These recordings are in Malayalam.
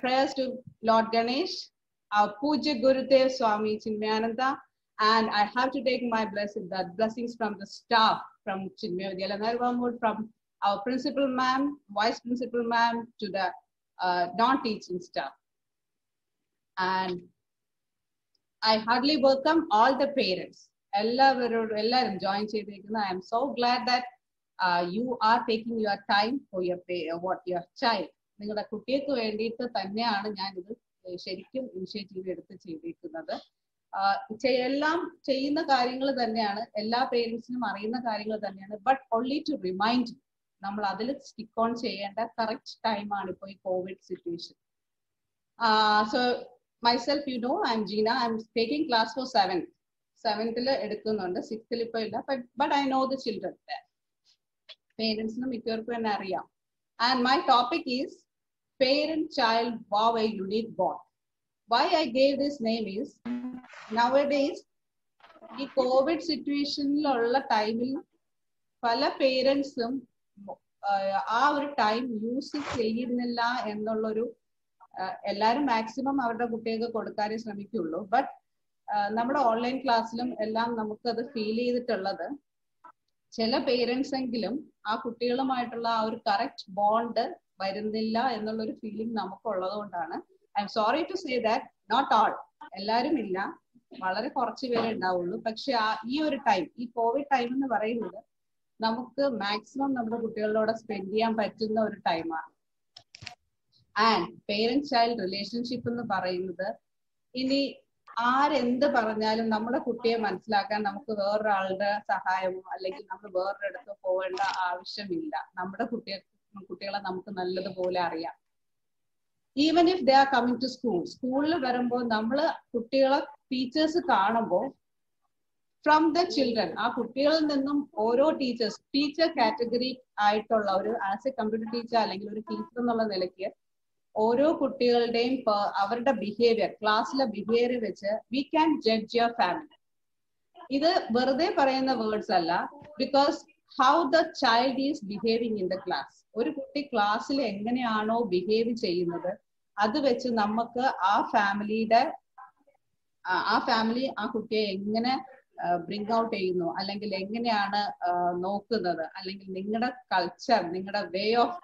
prayers to Lord Ganesh, our Puja Gurudev Swami Chinmayananda, and I have to take my blessing, the blessings from the staff from Chinmaya Vidyalaya from our principal ma'am, vice principal ma'am, to the uh, non-teaching staff. And I heartily welcome all the parents. എല്ലാവരോടും എല്ലാവരും ജോയിൻ ചെയ്തിരിക്കുന്ന I'm so glad that you are taking your time for your what your child നിങ്ങളുടെ കുട്ടികൾക്ക് വേണ്ടിയിട്ട് തന്നെയാണ് ഞാൻ ഇത് ശരിക്കും ഇനിഷ്യേറ്റീവ് എടുത്ത് ചെയ്തിരിക്കുന്നത്. എല്ലാം ചെയ്യുന്ന കാര്യങ്ങൾ തന്നെയാണ് എല്ലാ പേരൻസിനും അറിയുന്ന കാര്യങ്ങൾ തന്നെയാണ് ബട്ട് ഓൺലി ടു റിമൈൻഡ് നമ്മൾ അതിൽ സ്റ്റിക്ക് ഓൺ ചെയ്യേണ്ട കറക്റ്റ് ടൈമാണ് ഇപ്പോൾ ഈ COVID situation so myself you know I am Jeena I am taking class for seven സെവൻത്തിൽ എടുക്കുന്നുണ്ട് സിക്സ്ത്തിൽ ഇപ്പൊ ഇല്ല but I know the children പേരൻസിനും മിക്കവർക്കും തന്നെ അറിയാം. And my topic is child wow a unique bond why I gave this name is now ഈ കോവിഡ് സിറ്റുവേഷനിലുള്ള ടൈമിൽ പല പേരൻസും ആ ഒരു ടൈം യൂസ് ചെയ്യുന്നില്ല എന്നുള്ളൊരു എല്ലാവരും മാക്സിമം അവരുടെ കുട്ടികൾക്ക് കൊടുക്കാനേ ശ്രമിക്കുള്ളൂ. ബട്ട് നമ്മുടെ ഓൺലൈൻ ക്ലാസ്സിലും എല്ലാം നമുക്കത് ഫീൽ ചെയ്തിട്ടുള്ളത് ചില പേരൻസ് എങ്കിലും ആ കുട്ടികളുമായിട്ടുള്ള ആ ഒരു കറക്റ്റ് ബോണ്ട് വരുന്നില്ല എന്നുള്ളൊരു ഫീലിംഗ് നമുക്കുള്ളത് കൊണ്ടാണ് I am sorry to say that not all എല്ലാവരും ഇല്ല. വളരെ കുറച്ച് പേരെ ഉണ്ടാവുള്ളൂ. പക്ഷെ ആ ഈ ഒരു ടൈം ഈ കോവിഡ് ടൈം എന്ന് പറയുന്നത് നമുക്ക് മാക്സിമം നമ്മുടെ കുട്ടികളോട് സ്പെൻഡ് ചെയ്യാൻ പറ്റുന്ന ഒരു ടൈമാണ് ആൻഡ് പേരന്റ് ചൈൽഡ് റിലേഷൻഷിപ്പ് എന്ന് പറയുന്നത് ഇനി ആരെന്ത് പറഞ്ഞാലും നമ്മുടെ കുട്ടിയെ മനസ്സിലാക്കാൻ നമുക്ക് വേറൊരാളുടെ സഹായമോ അല്ലെങ്കിൽ നമ്മൾ വേറൊരിടത്ത് പോകേണ്ട ആവശ്യമില്ല. നമ്മുടെ കുട്ടിയെ കുട്ടികളെ നമുക്ക് നല്ലതുപോലെ അറിയാം. Even if they are coming to school സ്കൂളിൽ വരുമ്പോൾ നമ്മൾ കുട്ടികളെ ടീച്ചേഴ്സ് കാണുമ്പോൾ ഫ്രം ദ ചിൽഡ്രൻ ആ കുട്ടികളിൽ നിന്നും ഓരോ ടീച്ചേഴ്സ് ടീച്ചർ കാറ്റഗറി ആയിട്ടുള്ള ഒരു ആസ് എ കമ്പ്യൂട്ടർ ടീച്ചർ അല്ലെങ്കിൽ ഒരു ടീച്ചർ എന്നുള്ള നിലയ്ക്ക് ഓരോ കുട്ടികളുടെയും അവരുടെ ബിഹേവിയർ ക്ലാസ്സിലെ ബിഹേവിയർ വെച്ച് we can judge your family ഇത് വെറുതെ പറയുന്ന വേർഡ്സ് അല്ല because how the child is behaving in the class ഒരു കുട്ടി ക്ലാസ്സിൽ എങ്ങനെയാണോ ബിഹേവ് ചെയ്യുന്നത് അത് വെച്ച് നമുക്ക് ആ ഫാമിലിയുടെ ആ ഫാമിലി ആ കുട്ടിയെ എങ്ങനെ ബ്രിങ് ഔട്ട് ചെയ്യുന്നു അല്ലെങ്കിൽ എങ്ങനെയാണ് നോക്കുന്നത് അല്ലെങ്കിൽ നിങ്ങളുടെ കൾച്ചർ നിങ്ങളുടെ വേ ഓഫ്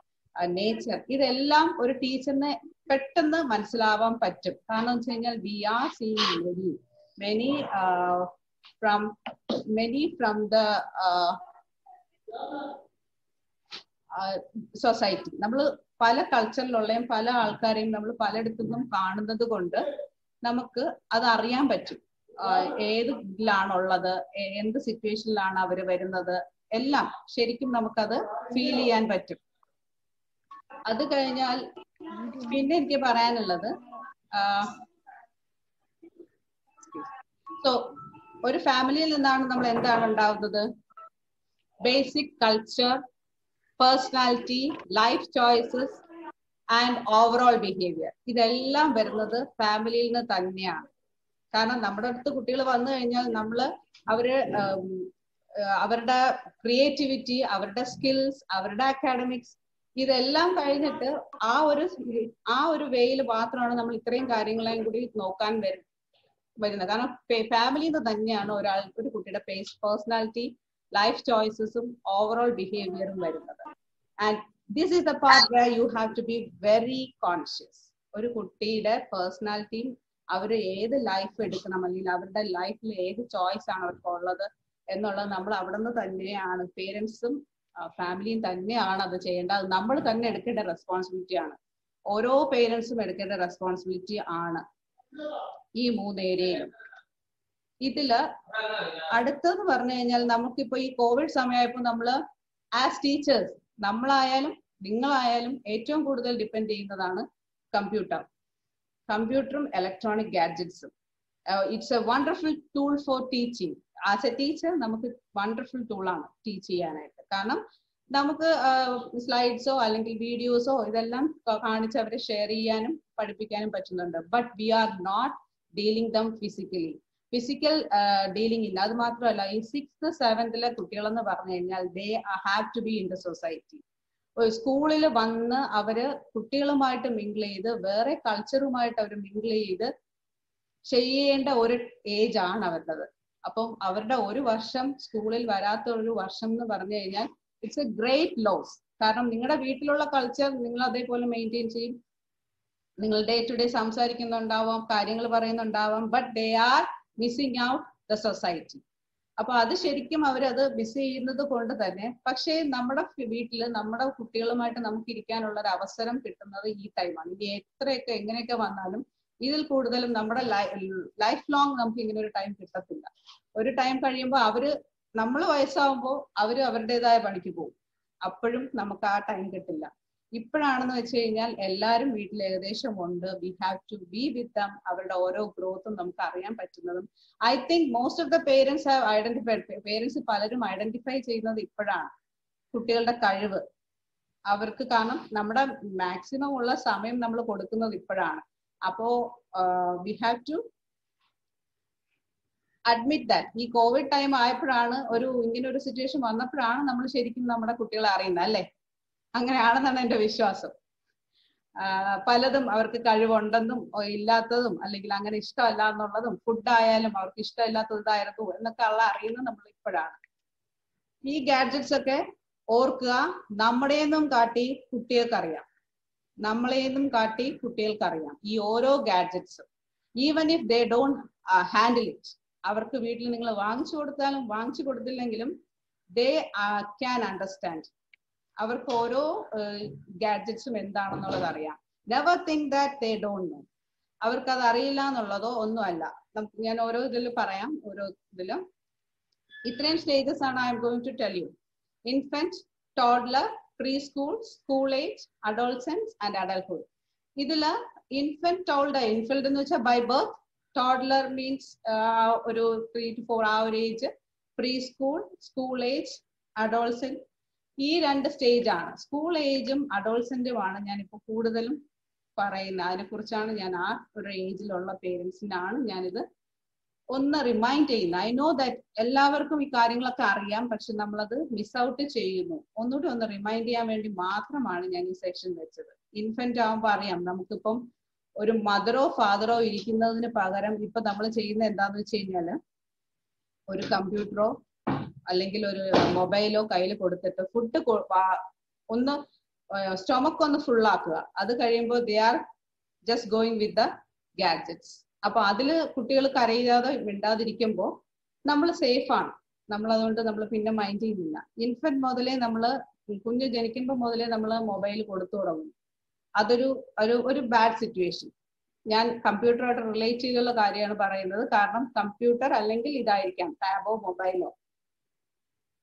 നേച്ചർ ഇതെല്ലാം ഒരു ടീച്ചറിന് പെട്ടെന്ന് മനസ്സിലാവാൻ പറ്റും. കാരണം വെച്ച് കഴിഞ്ഞാൽ we are seeing many many from many from the society നമ്മൾ പല കൾച്ചറിലുള്ളയും പല ആൾക്കാരെയും നമ്മൾ പലയിടത്തു നിന്നും കാണുന്നത് കൊണ്ട് നമുക്ക് അത് അറിയാൻ പറ്റും ഏത് ഇതിലാണുള്ളത് എന്ത് സിറ്റുവേഷനിലാണ് അവർ വരുന്നത്. എല്ലാം ശരിക്കും നമുക്കത് ഫീൽ ചെയ്യാൻ പറ്റും. അത് കഴിഞ്ഞാൽ പിന്നെ എനിക്ക് പറയാനുള്ളത് സോ ഒരു ഫാമിലിയിൽ നിന്നാണ് നമ്മൾ എന്താണ് ഉണ്ടാവുന്നത്? Basic culture personality life choices and overall behaviour ഇതെല്ലാം വരുന്നത് ഫാമിലിയിൽ നിന്ന് തന്നെയാണ്. കാരണം നമ്മുടെ അടുത്ത് കുട്ടികൾ വന്നു കഴിഞ്ഞാൽ നമ്മൾ അവർ അവരുടെ ക്രിയേറ്റിവിറ്റി അവരുടെ സ്കിൽസ് അവരുടെ അക്കാഡമിക്സ് ഇതെല്ലാം കഴിഞ്ഞിട്ട് ആ ഒരു ആ ഒരു വേയിൽ മാത്രമാണ് നമ്മൾ ഇത്രയും കാര്യങ്ങളെയും കൂടി നോക്കാൻ വരും വരുന്നത്. കാരണം ഫാമിലിയിൽ നിന്ന് തന്നെയാണ് ഒരാൾ ഒരു കുട്ടിയുടെ പേസ് പേഴ്സണാലിറ്റി ലൈഫ് ചോയ്സസും ഓവറോൾ ബിഹേവിയറും വരുന്നത്. And this is the part way you have to be very conscious ഒരു കുട്ടിയുടെ പേഴ്സണാലിറ്റിയും അവർ ഏത് ലൈഫ് എടുക്കണം അല്ലെങ്കിൽ അവരുടെ ലൈഫിൽ ഏത് ചോയ്സ് ആണ് അവർക്ക് ഉള്ളത് എന്നുള്ളത് നമ്മൾ അവിടെ നിന്ന് തന്നെയാണ് പേരൻസും ഫാമിലിയും തന്നെയാണ് അത് ചെയ്യേണ്ടത്. നമ്മൾ തന്നെ എടുക്കേണ്ട റെസ്പോൺസിബിലിറ്റി ആണ്. ഓരോ പേരൻസും എടുക്കേണ്ട റെസ്പോൺസിബിലിറ്റി ആണ് ഈ മൂന്ന് ഇതിൽ അടുത്തെന്ന് പറഞ്ഞു കഴിഞ്ഞാൽ നമുക്കിപ്പോ ഈ കോവിഡ് സമയമായപ്പോൾ നമ്മൾ ആസ് ടീച്ചേഴ്സ് നമ്മളായാലും നിങ്ങളായാലും ഏറ്റവും കൂടുതൽ ഡിപ്പെൻഡ് ചെയ്യുന്നതാണ് കമ്പ്യൂട്ടർ കമ്പ്യൂട്ടറും electronic ഗാഡ്ജറ്റ്സും it's a wonderful tool for teaching as a teacher നമുക്ക് വണ്ടർഫുൾ ടൂളാണ് ടീച്ച് ചെയ്യാനായിട്ട്. കാരണം നമുക്ക് സ്ലൈഡ്സോ അല്ലെങ്കിൽ വീഡിയോസോ ഇതെല്ലാം കാണിച്ച് അവരെ ഷെയർ ചെയ്യാനും പഠിപ്പിക്കാനും പറ്റുന്നുണ്ട്. But we are not dealing them physically physical dealing ഇല്ല. അത് മാത്രമല്ല ഈ സിക്സ്ത് സെവൻത്തിലെ കുട്ടികളെന്ന് പറഞ്ഞു കഴിഞ്ഞാൽ they have to be in the society സ്കൂളിൽ വന്ന് അവർ കുട്ടികളുമായിട്ട് മിങ്കിൾ ചെയ്ത് വേറെ കൾച്ചറുമായിട്ട് അവർ മിങ്കിൾ ചെയ്ത് ചെയ്യേണ്ട ഒരു ഏജ് ആണ് അവരുടേത്. അപ്പം അവരുടെ ഒരു വർഷം സ്കൂളിൽ വരാത്ത ഒരു വർഷം എന്ന് പറഞ്ഞു കഴിഞ്ഞാൽ ഇറ്റ്സ് എ ഗ്രേറ്റ് ലോസ് കാരണം നിങ്ങളുടെ വീട്ടിലുള്ള കൾച്ചർ നിങ്ങൾ അതേപോലെ മെയിന്റെയിൻ ചെയ്യും. നിങ്ങൾ ഡേ ടു ഡേ സംസാരിക്കുന്നുണ്ടാവാം കാര്യങ്ങൾ പറയുന്നുണ്ടാവാം but they are missing out the society അപ്പൊ അത് ശരിക്കും അവരത് മിസ് ചെയ്യുന്നത് കൊണ്ട് തന്നെ പക്ഷേ നമ്മുടെ വീട്ടിൽ നമ്മുടെ കുട്ടികളുമായിട്ട് നമുക്ക് ഇരിക്കാനുള്ള ഒരു അവസരം കിട്ടുന്നത് ഈ ടൈമാണ് ഇനി എത്രയൊക്കെ എങ്ങനെയൊക്കെ വന്നാലും ഇതിൽ കൂടുതലും നമ്മുടെ ലൈഫ് ലോങ് നമുക്ക് ഇങ്ങനെ ഒരു ടൈം കിട്ടത്തില്ല. ഒരു ടൈം കഴിയുമ്പോൾ അവർ നമ്മൾ വയസ്സാവുമ്പോൾ അവർ അവരുടേതായ പണിക്ക് പോകും. അപ്പോഴും നമുക്ക് ആ ടൈം കിട്ടില്ല. ഇപ്പോഴാണെന്ന് വെച്ച് കഴിഞ്ഞാൽ എല്ലാവരും വീട്ടിൽ ഏകദേശം ഉണ്ട്. We have to be with them അവരുടെ ഓരോ ഗ്രോത്തും നമുക്ക് അറിയാൻ പറ്റുന്നതും. I think most of the parents have identified parents പലരും ഐഡന്റിഫൈ ചെയ്യുന്നത് ഇപ്പോഴാണ്. കുട്ടികളുടെ കഴിവ്. അവർക്ക് കാരണം നമ്മുടെ മാക്സിമം ഉള്ള സമയം നമ്മൾ കൊടുക്കുന്നത് ഇപ്പോഴാണ്. അപ്പോ we have to admit that ഈ കോവിഡ് ടൈം ആയപ്പോഴാണ് ഒരു ഇങ്ങനെ ഒരു സിറ്റുവേഷൻ വന്നപ്പോഴാണ് നമ്മൾ ശരിക്കും നമ്മുടെ കുട്ടികളെ അറിയുന്നത് അല്ലേ? അങ്ങനെയാണെന്നാണ് എന്റെ വിശ്വാസം. പലതും അവർക്ക് കഴിവുണ്ടെന്നും ഇല്ലാത്തതും അല്ലെങ്കിൽ അങ്ങനെ ഇഷ്ടമല്ല എന്നുള്ളതും ഫുഡായാലും അവർക്ക് ഇഷ്ടമില്ലാത്തതായിരുന്നു എന്നൊക്കെ ഉള്ള അറിയുന്നത് നമ്മൾ ഇപ്പോഴാണ്. ഈ ഗാഡ്ജറ്റ്സ് ഒക്കെ ഓർക്കുക നമ്മുടെയെന്നും കാട്ടി കുട്ടികൾക്കറിയാം. നമ്മളേന്നും കാട്ടി കുട്ടികൾക്കറിയാം ഈ ഓരോ ഗാഡ്ജറ്റ്സും even if they don't handle it അവർക്ക് വീട്ടിൽ നിങ്ങൾ വാങ്ങിച്ചു കൊടുത്താലും വാങ്ങിച്ചു കൊടുത്തില്ലെങ്കിലും ദേ ക്യാൻ അണ്ടർസ്റ്റാൻഡ് അവർക്ക് ഓരോ ഗാഡ്ജറ്റ്സും എന്താണെന്നുള്ളത് അറിയാം. Never think that they don't know അവർക്ക് അത് അറിയില്ല എന്നുള്ളതോ ഒന്നുമല്ല. ഞാൻ ഓരോ ഇതിൽ പറയാം ഓരോ ഇതിലും. ഇത്രയും സ്റ്റേജസ് ആണ് I am going to tell you infant toddler preschool school age adolescence and adulthood ഇതിൽ ഇൻഫന്റ് ടോൾഡ് ഇൻഫിൽഡ് എന്ന് വെച്ചാൽ ബൈ ബർത്ത് ടോഡ്ലർ മീൻസ് ഒരു ത്രീ ടു ഫോർ ആ ഒരു age preschool school age adolescent ഈ രണ്ട് സ്റ്റേജ് ആണ്. സ്കൂൾ ഏജും അഡോൾസന്റും ആണ് ഞാനിപ്പോൾ കൂടുതലും പറയുന്നത്. അതിനെ കുറിച്ചാണ് ഞാൻ ആ ഒരു ഏജിലുള്ള പേരൻസിനാണ് ഞാനിത് ഒന്ന് റിമൈൻഡ് ചെയ്യുന്നത്. ഐ നോ ദാറ്റ് എല്ലാവർക്കും ഈ കാര്യങ്ങളൊക്കെ അറിയാം പക്ഷെ നമ്മളത് മിസ് ഔട്ട് ചെയ്യുന്നു. ഒന്നുകൂടി ഒന്ന് റിമൈൻഡ് ചെയ്യാൻ വേണ്ടി മാത്രമാണ് ഞാൻ ഈ സെക്ഷൻ വെച്ചത്. ഇൻഫന്റ് ആകുമ്പോൾ അറിയാം നമുക്കിപ്പം ഒരു മദറോ ഫാദറോ ഇരിക്കുന്നതിന് പകരം ഇപ്പൊ നമ്മൾ ചെയ്യുന്ന എന്താന്ന് വെച്ച് കഴിഞ്ഞാൽ ഒരു കമ്പ്യൂട്ടറോ അല്ലെങ്കിൽ ഒരു മൊബൈലോ കയ്യിൽ കൊടുത്തിട്ട് ഫുഡ് ഒന്ന് സ്റ്റൊമക്ക് ഒന്ന് ഫുൾ ആക്കുക. അത് കഴിയുമ്പോൾ they are just going with the gadgets അപ്പൊ അതിൽ കുട്ടികൾ കരയാതെ മിണ്ടാതിരിക്കുമ്പോൾ നമ്മൾ സേഫ് ആണ്. നമ്മൾ അതുകൊണ്ട് നമ്മൾ പിന്നെ മൈൻഡ് ചെയ്യുന്നില്ല. ഇൻഫന്റ് മുതലേ നമ്മൾ കുഞ്ഞ് ജനിക്കുമ്പോൾ മുതലേ നമ്മൾ മൊബൈൽ കൊടുത്തു തുടങ്ങും. അതൊരു ഒരു ഒരു ബാഡ് സിറ്റുവേഷൻ ഞാൻ കമ്പ്യൂട്ടറായിട്ട് റിലേറ്റ് ചെയ്തുള്ള കാര്യമാണ് പറയുന്നത്. കാരണം കമ്പ്യൂട്ടർ അല്ലെങ്കിൽ ഇതായിരിക്കാം ടാബോ മൊബൈലോ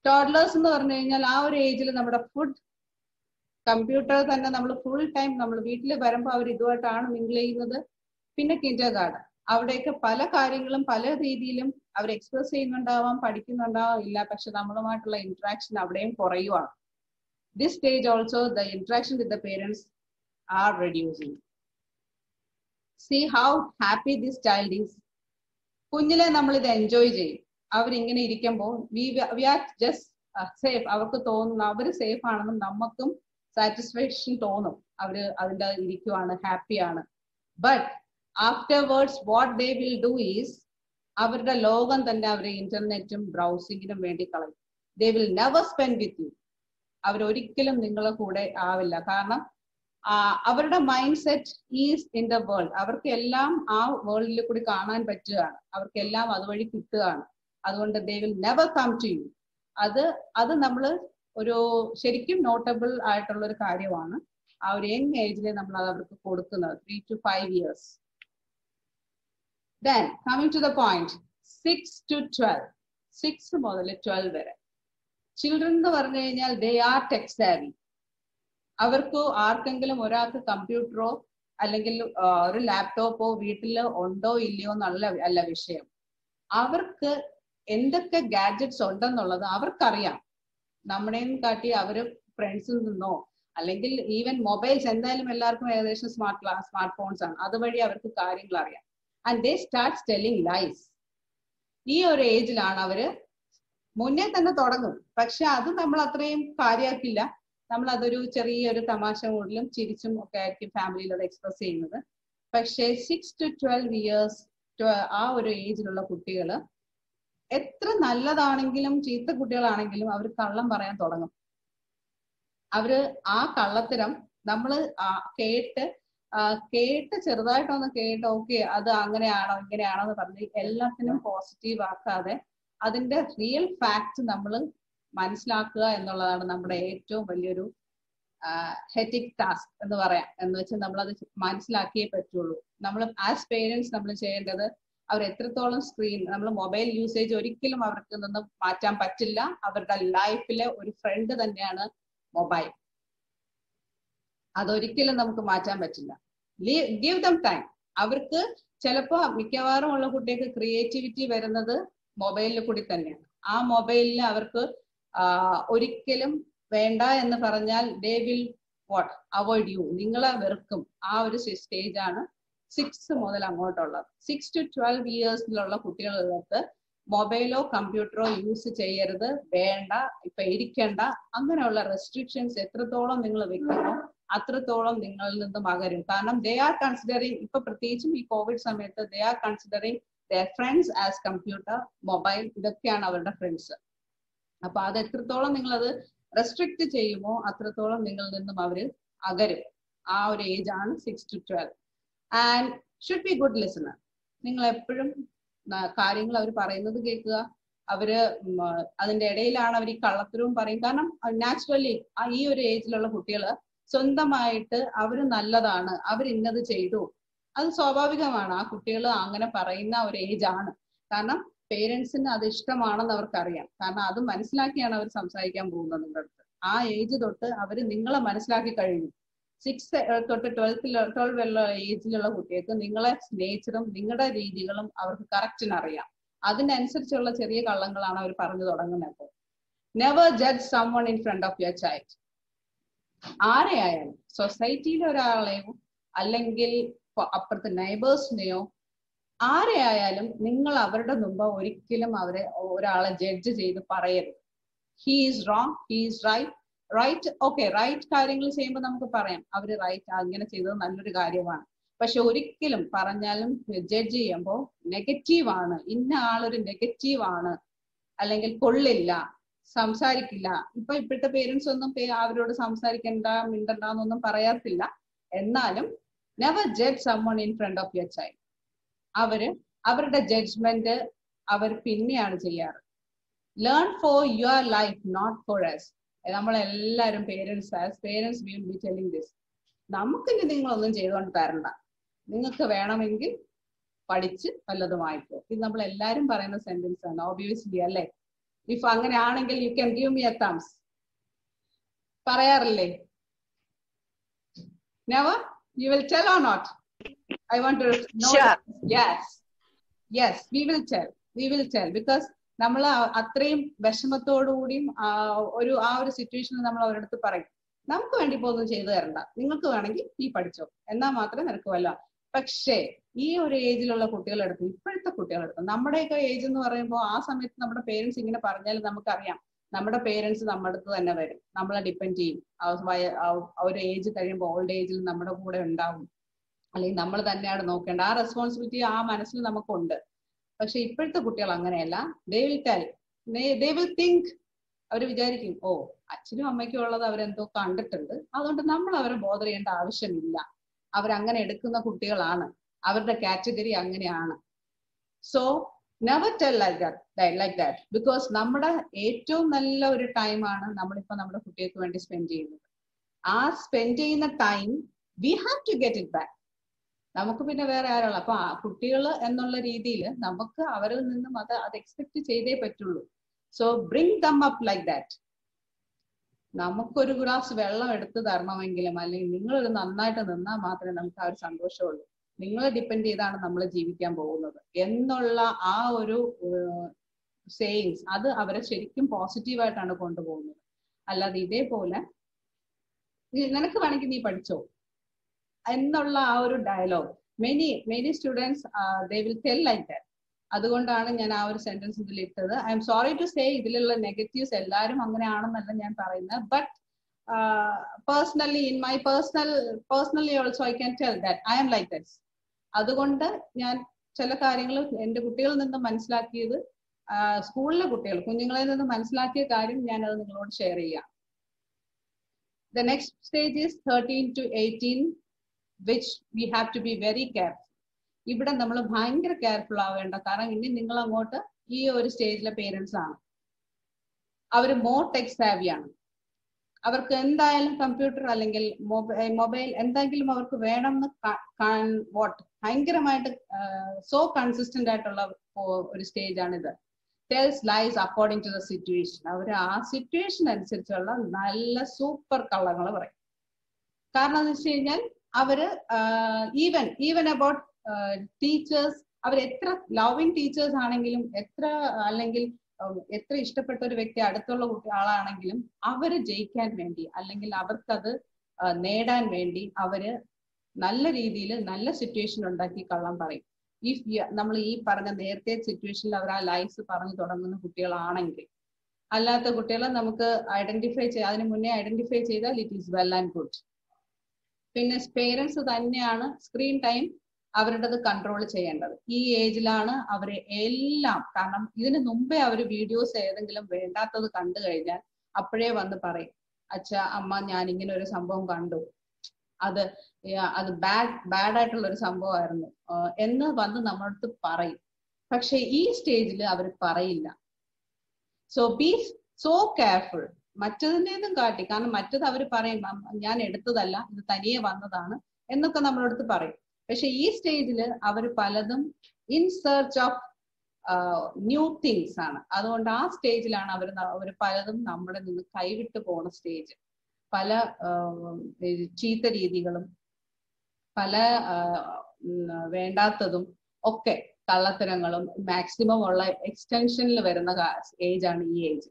ടോഡ്ലേഴ്സ് എന്ന് പറഞ്ഞു കഴിഞ്ഞാൽ ആ ഒരു ഏജിൽ നമ്മുടെ ഫുഡ് കമ്പ്യൂട്ടർ തന്നെ നമ്മൾ ഫുൾ ടൈം നമ്മൾ വീട്ടിൽ വരുമ്പോൾ അവർ ഇതുമായിട്ടാണ് മിങ്കിൾ ചെയ്യുന്നത്. പിന്നെ കിൻഡർ ഗാർഡൻ അവിടെയൊക്കെ പല കാര്യങ്ങളും പല രീതിയിലും അവർ എക്സ്പ്രസ് ചെയ്യുന്നുണ്ടാവാം പഠിക്കുന്നുണ്ടാവാം. ഇല്ല പക്ഷെ നമ്മളുമായിട്ടുള്ള ഇന്ററാക്ഷൻ അവിടെയും കുറയുവാണ്. This stage also the interaction with the parents are reducing see how happy this child is കുഞ്ഞിലെ നമ്മൾ ഇത് എൻജോയ് ചെയ്യും. അവരിങ്ങനെ ഇരിക്കുമ്പോൾ വി ജസ്റ്റ് സേഫ് അവർക്ക് തോന്നുന്നു അവർ സേഫ് ആണെന്നും നമുക്കും സാറ്റിസ്ഫാക്ഷൻ തോന്നും. അവർ അതിന്റെ ഇരിക്കുവാണ് ഹാപ്പിയാണ് but afterwards what they will do is അവരുടെ ലോകം തന്നെ അവരെ ഇന്റർനെറ്റും ബ്രൗസിങ്ങിനും വേണ്ടി കളയും. They will never spend with you അവരൊരിക്കലും നിങ്ങളെ കൂടെ ആവില്ല. കാരണം അവരുടെ mindset is in the world അവർക്ക് എല്ലാം ആ വേൾഡിൽ കൂടി കാണാൻ പറ്റുകയാണ്. അവർക്ക് എല്ലാം അതുവഴി കിട്ടുകയാണ്. അതുകൊണ്ട് they will never come to you അത് അത് നമ്മൾ ഒരു ശരിക്കും നോട്ടബിൾ ആയിട്ടുള്ള ഒരു കാര്യമാണ്. ആ ഒരു യങ് ഏജിൽ നമ്മൾ അത് അവർക്ക് കൊടുക്കുന്നത്. Three to five years then coming to the point six to twelve six മുതൽ ട്വൽവ് വരെ. ചിൽഡ്രൻ എന്ന് പറഞ്ഞു കഴിഞ്ഞാൽ ദേ ആർ സാവി അവർക്ക് ആർക്കെങ്കിലും ഒരാൾക്ക് കമ്പ്യൂട്ടറോ അല്ലെങ്കിൽ ഒരു ലാപ്ടോപ്പോ വീട്ടിൽ ഉണ്ടോ ഇല്ലയോ എന്നുള്ള അല്ല വിഷയം. അവർക്ക് എന്തൊക്കെ ഗാഡ്ജറ്റ്സ് ഉണ്ടെന്നുള്ളത് അവർക്കറിയാം. നമ്മുടെയും കാട്ടി അവർ ഫ്രണ്ട്സിൽ നിന്നോ അല്ലെങ്കിൽ ഈവൻ മൊബൈൽസ് എന്തായാലും എല്ലാവർക്കും ഏകദേശം സ്മാർട്ട് സ്മാർട്ട് ഫോൺസ് ആണ്. അതുവഴി അവർക്ക് കാര്യങ്ങൾ അറിയാം and they start telling lies ഈ ഒരു ഏജിലാണ് അവർ മുന്നേ തന്നെ തുടങ്ങും. പക്ഷെ അത് നമ്മൾ അത്രയും കാര്യമാക്കില്ല. നമ്മൾ അതൊരു ചെറിയൊരു തമാശ കൂടുതലും ചിരിച്ചും ഒക്കെ ആയിരിക്കും ഫാമിലിയിൽ അത് എക്സ്പ്രസ് ചെയ്യുന്നത്. പക്ഷേ സിക്സ് ടു ട്വൽവ് ഇയേഴ്സ് ആ ഒരു ഏജിലുള്ള കുട്ടികൾ എത്ര നല്ലതാണെങ്കിലും ചീത്ത കുട്ടികളാണെങ്കിലും അവർ കള്ളം പറയാൻ തുടങ്ങും. അവർ ആ കള്ളത്തരം നമ്മൾ കേട്ട് കേട്ട് ചെറുതായിട്ടൊന്ന് കേട്ട് ഓക്കെ അത് അങ്ങനെയാണോ ഇങ്ങനെയാണോ എന്ന് പറഞ്ഞ് എല്ലാത്തിനും പോസിറ്റീവ് ആക്കാതെ അതിന്റെ റിയൽ ഫാക്ട് നമ്മൾ മനസ്സിലാക്കുക എന്നുള്ളതാണ് നമ്മുടെ ഏറ്റവും വലിയൊരു ഹെറ്റിക് ടാസ്ക് എന്ന് പറയാം. എന്ന് വെച്ചാൽ നമ്മൾ അത് മനസ്സിലാക്കിയേ പറ്റുള്ളൂ. നമ്മൾ ആസ് പേരൻസ് നമ്മൾ ചെയ്യേണ്ടത് അവർ എത്രത്തോളം സ്ക്രീൻ നമ്മൾ മൊബൈൽ യൂസേജ് ഒരിക്കലും അവർക്ക് നിന്ന് മാറ്റാൻ പറ്റില്ല. അവരുടെ ലൈഫിലെ ഒരു ഫ്രണ്ട് തന്നെയാണ് മൊബൈൽ അതൊരിക്കലും നമുക്ക് മാറ്റാൻ പറ്റില്ല. ഗിവ് ദം ടൈം അവർക്ക് ചിലപ്പോ മിക്കവാറും ഉള്ള കുട്ടികൾക്ക് ക്രിയേറ്റിവിറ്റി വരുന്നത് മൊബൈലിൽ കൂടി തന്നെയാണ്. ആ മൊബൈലിൽ അവർക്ക് ഒരിക്കലും വേണ്ട എന്ന് പറഞ്ഞാൽ they will what avoid you നിങ്ങളെ വെറുക്കും. ആ ഒരു സ്റ്റേജ് ആണ് സിക്സ് മുതൽ അങ്ങോട്ടുള്ള സിക്സ് ടു ട്വൽവ് ഇയേഴ്സിലുള്ള കുട്ടികളുടെ മൊബൈലോ കമ്പ്യൂട്ടറോ യൂസ് ചെയ്യരുത്. വേണ്ട ഇപ്പൊ ഇരിക്കണ്ട. അങ്ങനെയുള്ള റെസ്ട്രിക്ഷൻസ് എത്രത്തോളം നിങ്ങൾ വെക്കുന്നോ അത്രത്തോളം നിങ്ങളിൽ നിന്നും അകരും. കാരണം ദേ ആർ കൺസിഡറിങ് ഇപ്പൊ പ്രത്യേകിച്ചും ഈ കോവിഡ് സമയത്ത് they are considering their friends as computer mobile ഇതൊക്കെയാണ് അവരുടെ ഫ്രണ്ട്സ് അപ്പൊ അത് എത്രത്തോളം നിങ്ങൾ അത് റെസ്ട്രിക്ട് ചെയ്യുമോ അത്രത്തോളം നിങ്ങളിൽ നിന്നും അവർ അകരും. ആ ഒരു ഏജ് ആണ് six to twelve and should be good listener നിങ്ങൾ എപ്പോഴും കാര്യങ്ങൾ അവർ പറയുന്നത് കേൾക്കുക. അവർ അതിന്റെ ഇടയിലാണ് അവർ ഈ കള്ളത്തരവും പറയും. കാരണം നാച്ചുറലി ഈ ഒരു ഏജിലുള്ള കുട്ടികൾ സ്വന്തമായിട്ട് അവർ നല്ലതാണ്. അവർ ഇന്നത് ചെയ്തു. അത് സ്വാഭാവികമാണ്. ആ കുട്ടികൾ അങ്ങനെ പറയുന്ന ഒരു ഏജ് ആണ് കാരണം പേരൻസിന് അത് ഇഷ്ടമാണെന്ന് അവർക്കറിയാം. കാരണം അത് മനസ്സിലാക്കിയാണ് അവർ സംസാരിക്കാൻ പോകുന്നത് നിങ്ങളുടെ അടുത്ത് ആ ഏജ് തൊട്ട് അവർ നിങ്ങളെ മനസ്സിലാക്കി കഴിഞ്ഞു. സിക്സ് തൊട്ട് ട്വൽത്തിൽ ട്വൽവ് ഏജിലുള്ള കുട്ടികൾക്ക് നിങ്ങളെ നേച്ചറും നിങ്ങളുടെ രീതികളും അവർക്ക് കറക്റ്റിന് അറിയാം. അതിനനുസരിച്ചുള്ള ചെറിയ കള്ളങ്ങളാണ് അവർ പറഞ്ഞു തുടങ്ങുന്നത്. Never judge someone in front of your child ആരെയായാലും സൊസൈറ്റിയിലെ ഒരാളെയോ അല്ലെങ്കിൽ അപ്പുറത്തെ നൈബേഴ്സിനെയോ ആരെയായാലും നിങ്ങൾ അവരുടെ മുമ്പ് ഒരിക്കലും അവരെ ഒരാളെ ജഡ്ജ് ചെയ്ത് പറയരുത്. He is wrong he is right right okay right കാര്യങ്ങൾ ചെയ്യുമ്പോൾ നമുക്ക് പറയാം. അവർ റൈറ്റ് അങ്ങനെ ചെയ്തത് നല്ലൊരു കാര്യമാണ്. പക്ഷെ ഒരിക്കലും പറഞ്ഞാലും ജഡ്ജ് ചെയ്യുമ്പോൾ നെഗറ്റീവ് ആണ്. ഇന്ന ആളൊരു നെഗറ്റീവ് ആണ്. അല്ലെങ്കിൽ കൊള്ളില്ല സംസാരിക്കില്ല. ഇപ്പൊ ഇപ്പോഴത്തെ പേരൻസ് ഒന്നും അവരോട് സംസാരിക്കണ്ട മിണ്ടണ്ട എന്നൊന്നും പറയാത്തില്ല. എന്നാലും never judge someone in front of your child അവർ അവരുടെ ജഡ്ജ്മെന്റ് അവർ പിന്നെയാണ് ചെയ്യാറ്. Learn for your life not for us നമ്മളെല്ലാവരും parents as parents will be telling this നമുക്കിനി നിങ്ങളൊന്നും ചെയ്തുകൊണ്ട് തരണ്ട. നിങ്ങൾക്ക് വേണമെങ്കിൽ പഠിച്ച് വല്ലതും വായിക്കോ. ഇത് നമ്മൾ എല്ലാവരും പറയുന്ന സെന്റൻസ് ആണ് ഓബിയസ്ലി അല്ലേ? ഇഫ് അങ്ങനെയാണെങ്കിൽ you can give me a thumbs പറയാറില്ലേ? Never you will tell or not I want to know yes yes we will tell we will tell because നമ്മൾ അത്രയും വിഷമത്തോടുകൂടിയും ഒരു ആ ഒരു സിറ്റുവേഷനിൽ നമ്മൾ അവരുടെ അടുത്ത് പറയും. നമുക്ക് വേണ്ടി പോകുന്നത് ചെയ്തു തരണ്ട. നിങ്ങൾക്ക് വേണമെങ്കിൽ നീ പഠിച്ചോ. എന്നാൽ മാത്രമേ നിനക്ക് വല്ല പക്ഷേ ഈ ഒരു ഏജിലുള്ള കുട്ടികളെടുത്ത് ഇപ്പോഴത്തെ കുട്ടികളെടുത്ത് നമ്മുടെയൊക്കെ ഏജ് എന്ന് പറയുമ്പോൾ ആ സമയത്ത് നമ്മുടെ പേരൻസ് ഇങ്ങനെ പറഞ്ഞാൽ നമുക്കറിയാം. നമ്മുടെ പേരൻസ് നമ്മുടെ അടുത്ത് തന്നെ വരും. നമ്മളെ ഡിപ്പെൻഡ് ചെയ്യും. ഒരു ഏജ് കഴിയുമ്പോൾ ഓൾഡ് ഏജിൽ നമ്മുടെ കൂടെ ഉണ്ടാവും. അല്ലെങ്കിൽ നമ്മൾ തന്നെയാണ് നോക്കേണ്ടത്. ആ റെസ്പോൺസിബിലിറ്റി ആ മനസ്സിൽ നമുക്കുണ്ട്. പക്ഷെ ഇപ്പോഴത്തെ കുട്ടികൾ അങ്ങനെയല്ല. ദേ വിൽ തിങ്ക് അവർ വിചാരിക്കും ഓ അച്ഛനും അമ്മയ്ക്കും ഉള്ളത് അവരെന്തോ കണ്ടിട്ടുണ്ട്. അതുകൊണ്ട് നമ്മൾ അവരെ ബോധർ ചെയ്യേണ്ട ആവശ്യമില്ല. അവരങ്ങനെ എടുക്കുന്ന കുട്ടികളാണ്. അവരുടെ കാറ്റഗറി അങ്ങനെയാണ്. So never tell like that like that because നമ്മുടെ ഏറ്റവും നല്ല ഒരു ടൈമാണ് നമ്മളിപ്പോ നമ്മുടെ കുട്ടികൾക്ക് വേണ്ടി സ്പെൻഡ് ചെയ്യുന്നത്. ആ സ്പെൻഡ് ചെയ്യുന്ന time we have to get it back നമുക്ക് പിന്നെ വേറെ ആരാണ്? അപ്പൊ കുട്ടികൾ എന്നുള്ള രീതിയിൽ നമുക്ക് അവരിൽ നിന്നും അത് അത് എക്സ്പെക്ട് ചെയ്തേ പറ്റുള്ളൂ. So bring them up like that നമുക്കൊരു ഗ്ലാസ് വെള്ളം എടുത്തു തരണമെങ്കിലും അല്ലെങ്കിൽ നിങ്ങൾ ഒരു നന്നായിട്ട് നിന്നാൽ മാത്രമേ നമുക്ക് ആ ഒരു സന്തോഷമുള്ളൂ. നിങ്ങളെ ഡിപ്പെൻഡ് ചെയ്താണ് നമ്മൾ ജീവിക്കാൻ പോകുന്നത്. എന്നുള്ള ആ ഒരു സേയിങ്സ് അത് അവരെ ശരിക്കും പോസിറ്റീവായിട്ടാണ് കൊണ്ടുപോകുന്നത്. അല്ലാതെ ഇതേപോലെ "നീ- നിനക്ക് വേണമെങ്കിൽ നീ പഠിച്ചോ? എന്നുള്ള ആ ഒരു dialogue many many students they will tell like അതുകൊണ്ടാണ് ഞാൻ ആ ഒരു സെന്റൻസ് ഇതിൽ ഇട്ടത്. I am sorry to say ഇതിലുള്ള നെഗറ്റീവ്സ് എല്ലാവരും അങ്ങനെയാണെന്നല്ല ഞാൻ പറയുന്നത്. But personally in my personal personally also I can tell that I am like that അതുകൊണ്ട് ഞാൻ ചില കാര്യങ്ങൾ എന്റെ കുട്ടികളിൽ നിന്ന് മനസ്സിലാക്കിയത് സ്കൂളിലെ കുട്ടികൾ കുഞ്ഞുങ്ങളിൽ നിന്ന് മനസ്സിലാക്കിയ കാര്യം ഞാൻ അത് നിങ്ങളോട് ഷെയർ ചെയ്യാം. The next stage is thirteen to eighteen which we have to be very careful ഇവിടെ നമ്മൾ ഭയങ്കര കെയർഫുൾ ആവേണ്ട. കാരണം ഇനി നിങ്ങൾ അങ്ങോട്ട് ഈ ഒരു സ്റ്റേജിലെ പേരൻസ് ആണ്. അവർ മോർ ടെക് സാവിയാണ് അവർക്ക് എന്തായാലും കമ്പ്യൂട്ടർ അല്ലെങ്കിൽ മൊബൈൽ എന്തെങ്കിലും അവർക്ക് വേണമെന്ന് വാട്ട് ഭയങ്കരമായിട്ട് സോ കൺസിസ്റ്റന്റ് ആയിട്ടുള്ള ഒരു സ്റ്റേജ് ആണിത്. Tells lies according to the situation അവർ ആ സിറ്റുവേഷൻ അനുസരിച്ചുള്ള നല്ല സൂപ്പർ കള്ളങ്ങൾ പറയും. കാരണം എന്ന് വെച്ച് കഴിഞ്ഞാൽ അവർ ഈവൻ ഈവൻ അബൌട്ട് ടീച്ചേഴ്സ് അവർ എത്ര ലവിങ് ടീച്ചേഴ്സ് ആണെങ്കിലും എത്ര അല്ലെങ്കിൽ എത്ര ഇഷ്ടപ്പെട്ട ഒരു വ്യക്തി അടുത്തുള്ള ആളാണെങ്കിലും അവർ ജയിക്കാൻ വേണ്ടി അല്ലെങ്കിൽ അവർക്കത് നേടാൻ വേണ്ടി അവർ നല്ല രീതിയിൽ നല്ല സിറ്റുവേഷൻ ഉണ്ടാക്കി കള്ളം പറയും. ഇഫ് നമ്മൾ ഈ പറഞ്ഞ നേരത്തെ സിറ്റുവേഷനിൽ അവർ ആ ലൈഫ് പറഞ്ഞു തുടങ്ങുന്ന കുട്ടികളാണെങ്കിൽ അല്ലാത്ത കുട്ടികളെ നമുക്ക് ഐഡന്റിഫൈ ചെയ്യാം അതിന് മുന്നേ ഐഡന്റിഫൈ ചെയ്താൽ it is well and good പിന്നെ പേരൻസ് തന്നെയാണ് സ്ക്രീൻ ടൈം അവരുടേത് കൺട്രോൾ ചെയ്യേണ്ടത്. ഈ ഏജിലാണ് അവരെ എല്ലാം കാരണം ഇതിനു മുമ്പേ അവർ വീഡിയോസ് ഏതെങ്കിലും വേണ്ടാത്തത് കണ്ടു കഴിഞ്ഞാൽ അപ്പോഴേ വന്ന് പറയും അച്ഛ അമ്മ ഞാൻ ഇങ്ങനെ ഒരു സംഭവം കണ്ടു. അത് അത് ബാഡ് ബാഡ് ആയിട്ടുള്ള ഒരു സംഭവമായിരുന്നു എന്ന് വന്ന് നമ്മളടുത്ത് പറയും. പക്ഷെ ഈ സ്റ്റേജിൽ അവർ പറയില്ല. സോ ബി സോ കെയർഫുൾ മറ്റതിന്റെതും കാട്ടി. കാരണം മറ്റത് അവർ പറയും ഞാൻ എടുത്തതല്ല ഇത് തനിയെ വന്നതാണ് എന്നൊക്കെ നമ്മളടുത്ത് പറയും. പക്ഷെ ഈ സ്റ്റേജിൽ അവർ പലതും in search of new things ആണ്. അതുകൊണ്ട് ആ സ്റ്റേജിലാണ് അവർ അവർ പലതും നമ്മുടെ നിന്ന് കൈവിട്ട് പോണ സ്റ്റേജ്. പല ചീത്ത രീതികളും പല വേണ്ടാത്തതും ഒക്കെ കള്ളത്തരങ്ങളും മാക്സിമം ഉള്ള എക്സ്റ്റൻഷനിൽ വരുന്ന ഏജ് ആണ് ഈ ഏജ്.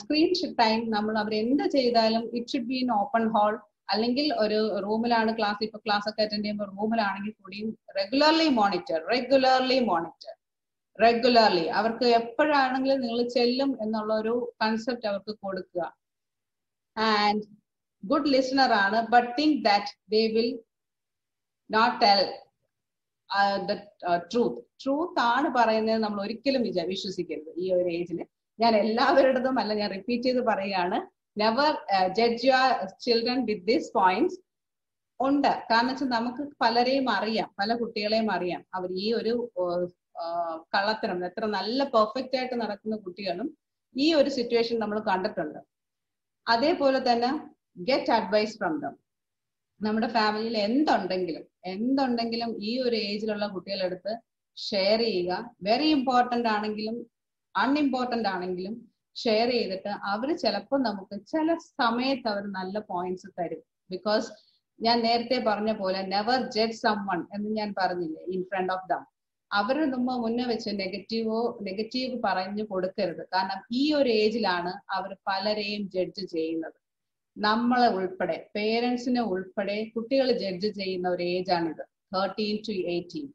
സ്ക്രീൻ ടൈം നമ്മൾ അവർ എന്ത് ചെയ്താലും it should be in open hall അല്ലെങ്കിൽ ഒരു റൂമിലാണ് ക്ലാസ് ഇപ്പൊ ക്ലാസ് ഒക്കെ അറ്റൻഡ് ചെയ്യുമ്പോൾ റൂമിലാണെങ്കിൽ കൂടിയും regularly monitor regularly monitor regularly അവർക്ക് എപ്പോഴാണെങ്കിലും നിങ്ങൾ ചെല്ലും എന്നുള്ള ഒരു കൺസെപ്റ്റ് അവർക്ക് കൊടുക്കുക. ആൻഡ് ഗുഡ് ലിസണർ ആണ് but think that they will not tell the truth truth ആണ് പറയുന്നത് നമ്മൾ ഒരിക്കലും വിശ്വസിക്കരുത് ഈ ഒരു ഏജിൽ ഞാൻ എല്ലാവരുടേതും അല്ല ഞാൻ റിപ്പീറ്റ് ചെയ്ത് പറയുകയാണ്. Never judge your children with these points ഉണ്ട്. കാരണം വെച്ചാൽ നമുക്ക് പലരെയും അറിയാം പല കുട്ടികളെയും അറിയാം. അവർ ഈ ഒരു കള്ളത്തരം എത്ര നല്ല പെർഫെക്റ്റ് ആയിട്ട് നടക്കുന്ന കുട്ടികളും ഈ ഒരു സിറ്റുവേഷൻ നമ്മൾ കണ്ടിട്ടുണ്ട്. അതേപോലെ തന്നെ ഗെറ്റ് അഡ്വൈസ് ഫ്രം ദം നമ്മുടെ ഫാമിലിയിൽ എന്തുണ്ടെങ്കിലും എന്തുണ്ടെങ്കിലും ഈ ഒരു ഏജിലുള്ള കുട്ടികളെടുത്ത് ഷെയർ ചെയ്യുക. വെരി ഇമ്പോർട്ടന്റ് ആണെങ്കിലും അൺഇമ്പോർട്ടന്റ് ആണെങ്കിലും ഷെയർ ചെയ്തിട്ട് അവർ ചിലപ്പോൾ നമുക്ക് ചില സമയത്ത് അവർ നല്ല പോയിന്റ്സ് തരും. ബിക്കോസ് ഞാൻ നേരത്തെ പറഞ്ഞ പോലെ നെവർ ജഡ് സം വൺ എന്ന് ഞാൻ പറഞ്ഞില്ലേ ഇൻ ഫ്രണ്ട് ഓഫ് ദം അവരെ നമ്മൾ മുന്നേ വെച്ച് നെഗറ്റീവോ നെഗറ്റീവ് പറഞ്ഞു കൊടുക്കരുത്. കാരണം ഈ ഒരു ഏജിലാണ് അവർ പലരെയും ജഡ്ജ് ചെയ്യുന്നത്. നമ്മളെ ഉൾപ്പെടെ പേരൻസിനെ ഉൾപ്പെടെ കുട്ടികൾ ജഡ്ജ് ചെയ്യുന്ന ഒരു ഏജാണിത് thirteen to eighteen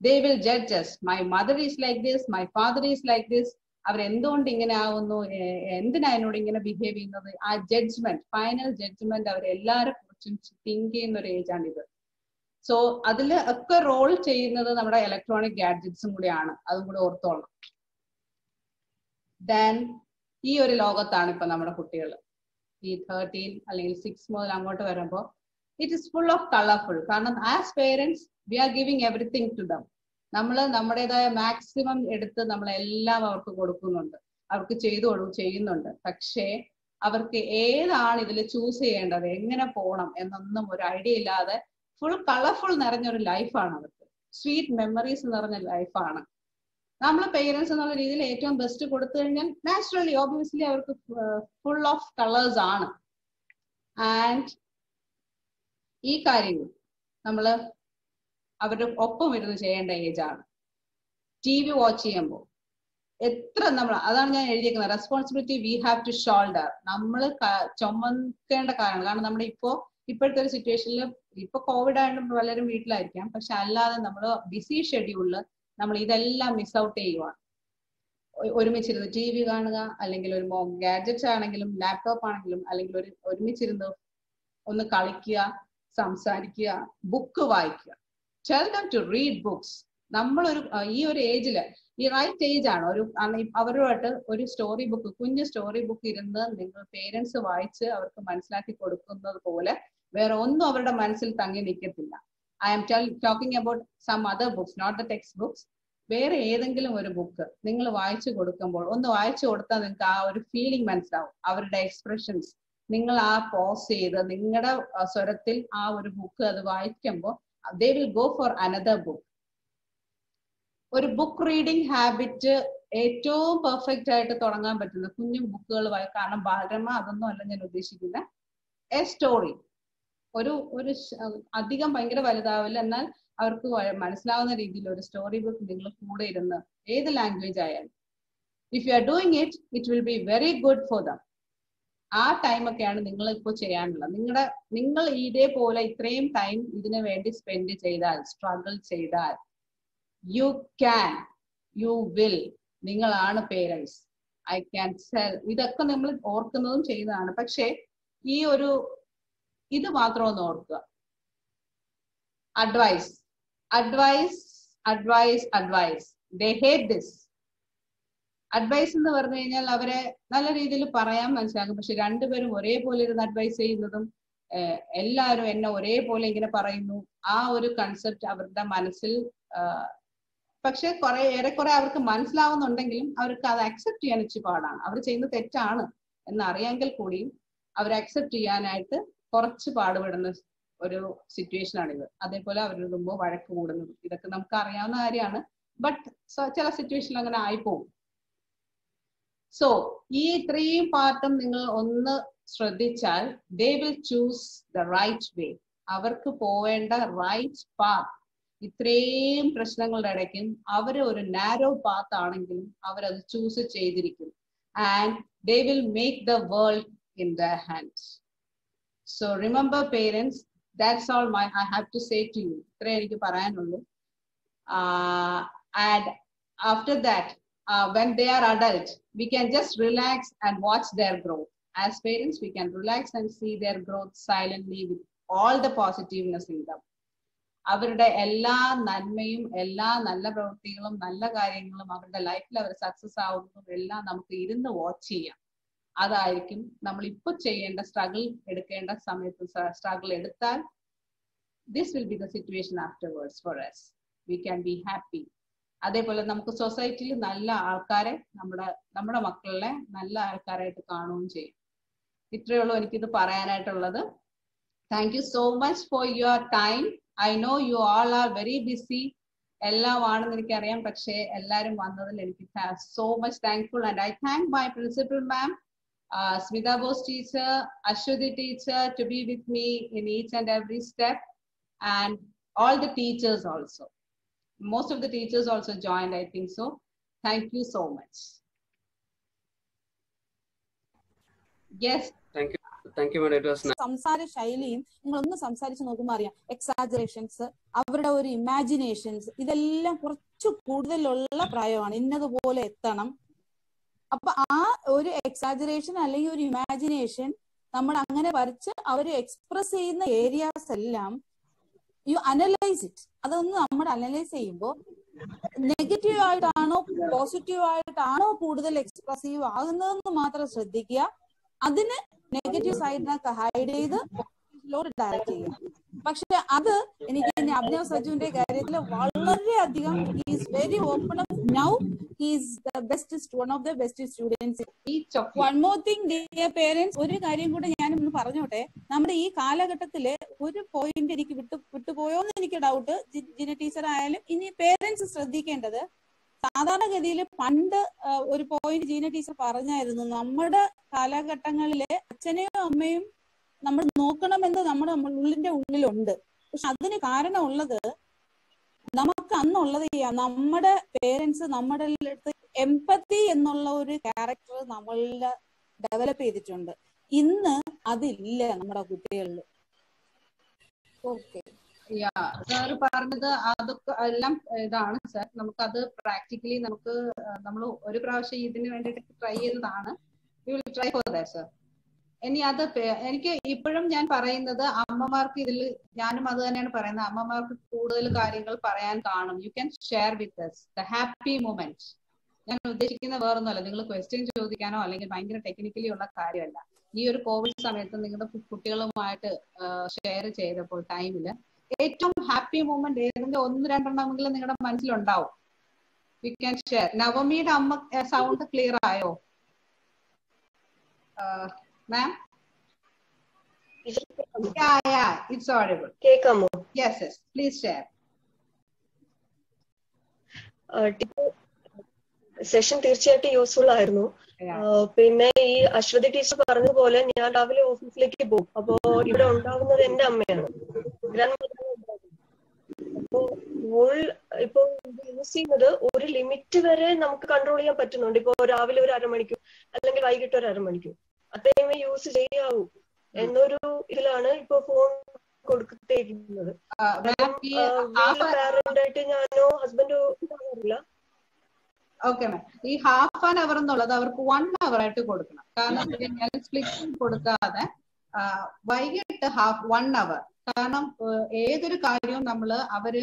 they will judges my mother is like this my father is like this അവർ എന്തുകൊണ്ട് ഇങ്ങനെ ആവുന്നു? എന്തിനാ എന്നോട് ഇങ്ങനെ ബിഹേവ് ചെയ്യുന്നത്? ആ ജഡ്ജ്മെന്റ് ഫൈനൽ ജഡ്ജ്മെന്റ് അവർ എല്ലാരെ കുറിച്ചും തിങ്ക് ചെയ്യുന്ന ഒരു ഏജ് ആണിത്. സോ അതിൽ ഒക്കെ റോൾ ചെയ്യുന്നത് നമ്മുടെ ഇലക്ട്രോണിക് ഗാഡ്ജറ്റ്സും കൂടിയാണ്. അതും കൂടി ഓർത്തോളണം. ദെൻ ഈ ഒരു ലോകത്താണ് ഇപ്പൊ നമ്മുടെ കുട്ടികൾ ഈ തേർട്ടീൻ അല്ലെങ്കിൽ സിക്സ് മുതൽ അങ്ങോട്ട് വരുമ്പോൾ it is full of colourful കാരണം as parents we are giving everything to them നമ്മൾ നമ്മുടേതായ മാക്സിമം എടുത്ത് നമ്മൾ എല്ലാം അവർക്ക് കൊടുക്കുന്നുണ്ട്. അവർക്ക് ചെയ്തു കൊടുക്കും ചെയ്യുന്നുണ്ട്. പക്ഷേ അവർക്ക് ഏതാണ് ഇതിൽ ചൂസ് ചെയ്യേണ്ടത്? എങ്ങനെ പോകണം എന്നൊന്നും ഒരു ഐഡിയ ഇല്ലാതെ ഫുൾ കളർഫുൾ നിറഞ്ഞൊരു ലൈഫാണ് അവർക്ക്. സ്വീറ്റ് മെമ്മറീസ് നിറഞ്ഞ ലൈഫാണ് നമ്മൾ പേരൻസ് എന്നുള്ള രീതിയിൽ ഏറ്റവും ബെസ്റ്റ് കൊടുത്തു കഴിഞ്ഞാൽ നാച്ചുറലി ഓബിയസ്ലി അവർക്ക് ഫുൾ ഓഫ് കളേഴ്സ് ആണ്. ആൻഡ് ഈ കാര്യങ്ങൾ നമ്മൾ അവരുടെ ഒപ്പം ഇരുന്ന് ചെയ്യേണ്ട ഏജാണ് ടി വി വാച്ച് ചെയ്യുമ്പോൾ. എത്ര നമ്മൾ അതാണ് ഞാൻ എഴുതിയിരിക്കുന്നത് responsibility we have to shoulder നമ്മൾ ചുമക്കേണ്ട കാരണം കാരണം നമ്മുടെ ഇപ്പോ ഇപ്പോഴത്തെ ഒരു സിറ്റുവേഷനിൽ ഇപ്പൊ കോവിഡ് ആയതുകൊണ്ട് പലരും വീട്ടിലായിരിക്കാം. പക്ഷെ അല്ലാതെ നമ്മൾ ബിസി ഷെഡ്യൂളിൽ നമ്മൾ ഇതെല്ലാം മിസ് ഔട്ട് ചെയ്യുവാണ്. ഒരുമിച്ചിരുന്ന് ടി വി കാണുക അല്ലെങ്കിൽ ഒരു ഗാഡ്ജറ്റ് ആണെങ്കിലും ലാപ്ടോപ്പ് ആണെങ്കിലും അല്ലെങ്കിൽ ഒരു ഒരുമിച്ചിരുന്ന് ഒന്ന് കളിക്കുക സംസാരിക്കുക ബുക്ക് വായിക്കുക. ടെൽ ടു റീഡ് ബുക്സ് നമ്മൾ ഒരു ഈ ഒരു ഏജിൽ ഈ റൈറ്റ് ഏജ് ആണ്. ഒരു അവരുമായിട്ട് ഒരു സ്റ്റോറി ബുക്ക് കുഞ്ഞു സ്റ്റോറി ബുക്ക് ഇരുന്ന് നിങ്ങൾ പേരൻസ് വായിച്ച് അവർക്ക് മനസ്സിലാക്കി കൊടുക്കുന്നത് പോലെ വേറെ ഒന്നും അവരുടെ മനസ്സിൽ തങ്ങി നിൽക്കത്തില്ല I am talking about some other books not the text books വേറെ ഏതെങ്കിലും ഒരു ബുക്ക് നിങ്ങൾ വായിച്ചു കൊടുക്കുമ്പോൾ ഒന്ന് വായിച്ചു കൊടുത്താൽ നിങ്ങൾക്ക് ആ ഒരു ഫീലിംഗ് മനസ്സിലാവും. അവരുടെ എക്സ്പ്രഷൻസ് നിങ്ങൾ ആ പോസ് ചെയ്ത് നിങ്ങളുടെ സ്വരത്തിൽ ആ ഒരു ബുക്ക് അത് വായിക്കുമ്പോൾ they will go for another book ഒരു ബുക്ക് റീഡിംഗ് ഹാബിറ്റ് ഏറ്റവും പെർഫെക്റ്റ് ആയിട്ട് തുടങ്ങാൻ പറ്റുന്ന കുഞ്ഞു ബുക്കുകൾ കാരണം ബാലരമ അതൊന്നും അല്ല ഞാൻ ഉദ്ദേശിക്കുന്നത് എ സ്റ്റോറി ഒരു ഒരു അധികം ഭയങ്കര വലുതാവില്ല. എന്നാൽ അവർക്ക് മനസ്സിലാവുന്ന രീതിയിൽ ഒരു സ്റ്റോറി ബുക്ക് നിങ്ങൾ കൂടെ ഇരുന്ന് ഏത് ലാംഗ്വേജ് ആയാലും. If you are doing it it will be very good for them ആ ടൈം ഒക്കെയാണ് നിങ്ങൾ ഇപ്പോൾ ചെയ്യാനുള്ളത്. നിങ്ങളുടെ നിങ്ങൾ ഇതേപോലെ ഇത്രയും ടൈം ഇതിനു വേണ്ടി സ്പെൻഡ് ചെയ്താൽ സ്ട്രഗിൾ ചെയ്താൽ യു ക്യാൻ യു വിൽ നിങ്ങളാണ് പേരൻസ് ഐ ക്യാൻ സെൽ ഇതൊക്കെ നമ്മൾ ഓർക്കുന്നതും ചെയ്യുന്നതാണ് പക്ഷേ ഈ ഒരു ഇത് മാത്രം ഒന്ന് ഓർക്കുക. Advice advice advice advice they hate this advice എന്ന് പറഞ്ഞു കഴിഞ്ഞാൽ അവരെ നല്ല രീതിയിൽ പറയാൻ മനസ്സിലാക്കും. പക്ഷെ രണ്ടുപേരും ഒരേപോലെ ഇരുന്ന് അഡ്വൈസ് ചെയ്യുന്നതും എല്ലാവരും എന്നെ ഒരേപോലെ ഇങ്ങനെ പറയുന്നു. ആ ഒരു കൺസെപ്റ്റ് അവരുടെ മനസ്സിൽ പക്ഷെ കുറെ ഏറെക്കുറെ അവർക്ക് മനസ്സിലാവുന്നുണ്ടെങ്കിലും അവർക്ക് അത് അക്സെപ്റ്റ് ചെയ്യാൻ ഇച്ചിരി പാടാണ്. അവർ ചെയ്യുന്ന തെറ്റാണ് എന്ന് അറിയാമെങ്കിൽ കൂടിയും അവർ അക്സെപ്റ്റ് ചെയ്യാനായിട്ട് കുറച്ച് പാടുപെടുന്ന ഒരു സിറ്റുവേഷൻ ആണിത്. അതേപോലെ അവർ ഇടുമ്പോൾ വഴക്ക് കൂടുന്നത്. ഇതൊക്കെ നമുക്ക് അറിയാവുന്ന കാര്യമാണ്. ബട്ട് ചില സിറ്റുവേഷനിൽ അങ്ങനെ ആയിപ്പോവും. സോ ഈ ഇത്രയും പാർട്ടും നിങ്ങൾ ഒന്ന് ശ്രദ്ധിച്ചാൽ they will choose the right way അവർക്ക് പോവേണ്ട റൈറ്റ് പാത്ത് ഇത്രയും പ്രശ്നങ്ങളുടെ ഇടയ്ക്കും അവർ ഒരു നാരോ പാത്ത് ആണെങ്കിലും അവരത് ചൂസ് ചെയ്തിരിക്കും. And they will make the world in the hand so remember parents that's all my I have to say to you ഇത്രേ എനിക്ക് പറയാനുള്ളൂ. And after that when they are adult we can just relax and watch their growth. As parents we can relax and see their growth silently with all the positiveness in them. അവരുടെ എല്ലാ നന്മയും എല്ലാ നല്ല പ്രവൃത്തികളും നല്ല കാര്യങ്ങളും അവരുടെ ലൈഫിൽ അവർ സക്സസ് ആവുന്നതും എല്ലാം നമുക്ക് ഇരുന്ന് വാച്ച് ചെയ്യാം. അതായിരിക്കും നമ്മൾ ഇപ്പൊ ചെയ്യേണ്ട സ്ട്രഗിൾ എടുക്കേണ്ട സമയത്ത് സ്ട്രഗിൾ എടുത്താൽ this will be the situation afterwards for us we can be happy അതേപോലെ നമുക്ക് സൊസൈറ്റിയിൽ നല്ല ആൾക്കാരെ നമ്മുടെ നമ്മുടെ മക്കളെ നല്ല ആൾക്കാരായിട്ട് കാണുകയും ചെയ്യും. ഇത്രയേ ഉള്ളൂ എനിക്കിത് പറയാനായിട്ടുള്ളത്. Thank you so much for your time I know you all are very busy എല്ലാം ആണെന്ന് എനിക്കറിയാം. പക്ഷേ എല്ലാവരും വന്നതിൽ എനിക്ക് so much thankful and I thank my principal ma'am Smitha Bose teacher Ashwathy teacher to be with me in each and every step and all the teachers also. Most of the teachers also joined, I think so. Thank you so much. Yes, Thank you. Thank you, madam. It was nice. സംസാര ശൈലിയും നിങ്ങളൊന്ന് സംസാരിച്ച് നോക്കുമ്പോൾ അറിയാം എക്സാജറേഷൻസ് അവരുടെ ഒരു ഇമാജിനേഷൻസ് ഇതെല്ലാം കുറച്ച് കൂടുതലുള്ള പ്രായമാണ് ഇന്നതുപോലെ എത്തണം അപ്പൊ ആ ഒരു എക്സാജറേഷൻ അല്ലെങ്കിൽ ഒരു ഇമാജിനേഷൻ നമ്മൾ അങ്ങനെ വരച്ച് അവർ എക്സ്പ്രസ് ചെയ്യുന്ന ഏരിയാസ് എല്ലാം യു അനലൈസ് ഇറ്റ് അതൊന്ന് നമ്മൾ അനലൈസ് ചെയ്യുമ്പോൾ നെഗറ്റീവ് ആയിട്ടാണോ പോസിറ്റീവ് ആയിട്ടാണോ കൂടുതൽ എക്സ്പ്രസീവ് ആകുന്നതെന്ന് മാത്രം ശ്രദ്ധിക്കുക. അതിന് നെഗറ്റീവ് സൈഡിനൊക്കെ ഹൈഡ് ചെയ്ത് പോസിറ്റീവിലോട്ട് ഡയറക്റ്റ് ചെയ്യുക. പക്ഷെ അത് എനിക്ക് അഭിനവ് സജുവിന്റെ കാര്യത്തിൽ വളരെയധികം is very open now he's the best one of the best students one more thing dear parents ഒരു കാര്യം കൂടെ ഞാൻ ഒന്ന് പറഞ്ഞോട്ടെ. നമ്മുടെ ഈ കാലഘട്ടത്തിൽ ഒരു പോയിന്റ് എനിക്ക് വിട്ടു വിട്ടുപോയോ എന്ന് എനിക്ക് ഡൗട്ട് ജിന ടീച്ചർ ആയാലും ഇനി പേരൻസ് ശ്രദ്ധിക്കേണ്ടത് സാധാരണഗതിയിൽ പണ്ട് ഒരു പോയിന്റ് ജീന ടീച്ചർ പറഞ്ഞായിരുന്നു നമ്മുടെ കാലഘട്ടങ്ങളിലെ അച്ഛനെയും അമ്മയും നമ്മൾ നോക്കണമെന്ന് നമ്മുടെ ഉള്ളിന്റെ ഉള്ളിലുണ്ട്. പക്ഷെ അതിന് കാരണമുള്ളത് നമുക്ക് അന്നുള്ളത് നമ്മുടെ പേരൻസ് നമ്മുടെ അടുത്ത് എമ്പത്തി എന്നുള്ള ഒരു ക്യാരക്ടർ നമ്മളിൽ ഡെവലപ്പ് ചെയ്തിട്ടുണ്ട്. ഇന്ന് അതില്ല നമ്മുടെ കുട്ടികളിൽ. ഓക്കെ സാർ പറഞ്ഞത് അതൊക്കെ എല്ലാം ഇതാണ് സാർ. നമുക്കത് പ്രാക്ടിക്കലി നമുക്ക് നമ്മൾ ഒരു പ്രാവശ്യം ഇതിന് വേണ്ടിയിട്ട് ട്രൈ ചെയ്യുന്നതാണ് you will try for that sir ഇനി അത് എനിക്ക് ഇപ്പോഴും ഞാൻ പറയുന്നത് അമ്മമാർക്ക് ഇതിൽ ഞാനും അത് തന്നെയാണ് പറയുന്നത്. അമ്മമാർക്ക് കൂടുതൽ കാര്യങ്ങൾ പറയാൻ കാണും. You can share with us the happy moment ഞാൻ ഉദ്ദേശിക്കുന്ന വേറൊന്നുമല്ല. നിങ്ങൾ ക്വസ്റ്റ്യൻ ചോദിക്കാനോ അല്ലെങ്കിൽ ഭയങ്കര ടെക്നിക്കലി ഉള്ള കാര്യമല്ല. ഈ ഒരു കോവിഡ് സമയത്ത് നിങ്ങളുടെ കുട്ടികളുമായിട്ട് ഷെയർ ചെയ്തപ്പോൾ ടൈമിൽ ഏറ്റവും ഹാപ്പി മൂമെന്റ് ഏതെങ്കിലും ഒന്ന് രണ്ടെണ്ണമെങ്കിലും നിങ്ങളുടെ മനസ്സിലുണ്ടാവും. യു ക്യാൻ ഷെയർ നവമിയുടെ അമ്മ സൗണ്ട് ക്ലിയർ ആയോ? Ma'am Yeah, yeah, it's audible. Kekamo. Yes, yes. Please share. Session തീർച്ചയായിട്ടും യൂസ്ഫുൾ ആയിരുന്നു പിന്നെ ഈ അശ്വതി ടീച്ചർ പറഞ്ഞ പോലെ ഞാൻ രാവിലെ ഓഫീസിലേക്ക് പോകും അപ്പോ ഇവിടെ ഉണ്ടാകുന്നത് എന്റെ അമ്മയാണ് ഗ്രാൻഡ് അപ്പോ മോൾ ഇപ്പൊ യൂസ് ചെയ്യുന്നത് ഒരു ലിമിറ്റ് വരെ നമുക്ക് കൺട്രോൾ ചെയ്യാൻ പറ്റുന്നുണ്ട് ഇപ്പൊ രാവിലെ ഒരു അരമണിക്കൂർ അല്ലെങ്കിൽ വൈകിട്ട് ഒരു അരമണിക്കൂർ അത്രയുമേ യൂസ് ചെയ്യാവൂ എന്നൊരു ഇതിലാണ് ഇപ്പൊ ഫോൺ കൊടുത്തേക്കുന്നത് ആയിട്ട് ഞാനോ ഹസ്ബൻഡോ പറഞ്ഞില്ല ഓക്കെ മാം. ഈ ഹാഫ് ആൻ അവർ എന്നുള്ളത് അവർക്ക് വൺ അവർ ആയിട്ട് കൊടുക്കണം. കാരണം കഴിഞ്ഞാൽ സ്പ്ലിറ്റ് കൊടുക്കാതെ വൈകിട്ട് ഹാഫ് വൺ അവർ കാരണം ഏതൊരു കാര്യവും നമ്മൾ അവർ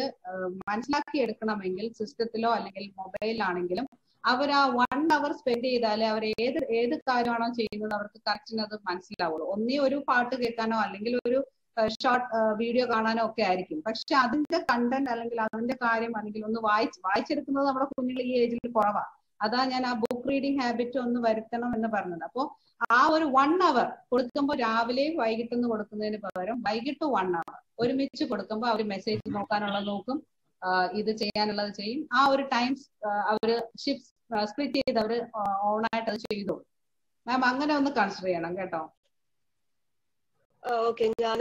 മനസ്സിലാക്കി എടുക്കണമെങ്കിൽ സിസ്റ്റത്തിലോ അല്ലെങ്കിൽ മൊബൈലാണെങ്കിലും അവർ ആ വൺ അവർ സ്പെൻഡ് ചെയ്താലേ അവർ ഏത് ഏത് കാര്യമാണോ ചെയ്യുന്നത് അവർക്ക് കറക്റ്റിന് അത് മനസ്സിലാവുള്ളൂ. ഒന്നേ ഒരു പാട്ട് കേൾക്കാനോ അല്ലെങ്കിൽ ഒരു ഷോർട്ട് വീഡിയോ കാണാനോ ഒക്കെ ആയിരിക്കും. പക്ഷെ അതിന്റെ കണ്ടന്റ് അല്ലെങ്കിൽ അതിന്റെ കാര്യം അല്ലെങ്കിൽ ഒന്ന് വായിച്ച് വായിച്ചെടുക്കുന്നത് നമ്മുടെ കുഞ്ഞുങ്ങൾ ഈ ഏജിൽ കുറവാണ് അതാ ഞാൻ ആ ബുക്ക് റീഡിംഗ് ഹാബിറ്റ് ഒന്ന് വരുത്തണം എന്ന് പറഞ്ഞത്. അപ്പോ ആ ഒരു വൺ അവർ കൊടുക്കുമ്പോൾ രാവിലെയും വൈകിട്ടെന്ന് കൊടുക്കുന്നതിന് പകരം വൈകിട്ട് വൺ അവർ ഒരുമിച്ച് കൊടുക്കുമ്പോൾ അവർ മെസ്സേജ് നോക്കാനുള്ളത് നോക്കും. ഇത് ചെയ്യാനുള്ളത് ചെയ്യും. ആ ഒരു ടൈം അവർ ഷിഫ്റ്റ് സ്പ്ലിറ്റ് ചെയ്ത് അവർ ഓണായിട്ട് അത് ചെയ്തു. മാം അങ്ങനെ ഒന്ന് കൺസിഡർ ചെയ്യണം കേട്ടോ. ഓക്കെ. ഞാൻ